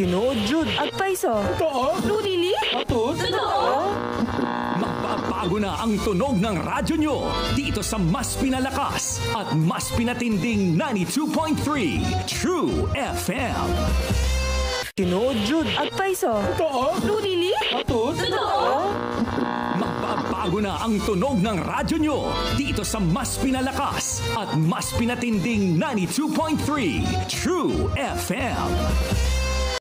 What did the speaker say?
Tinood, Jud. Agpaiso. Totoo? No, really? Atud? Magbabago na ang tunog ng radyo nyo dito sa mas pinalakas at mas pinatinding 92.3 True FM. Tinood, Jud. Agpaiso. Totoo? No, really? Atud? Magbabago na ang tunog ng radyo nyo dito sa mas pinalakas at mas pinatinding 92.3 True FM.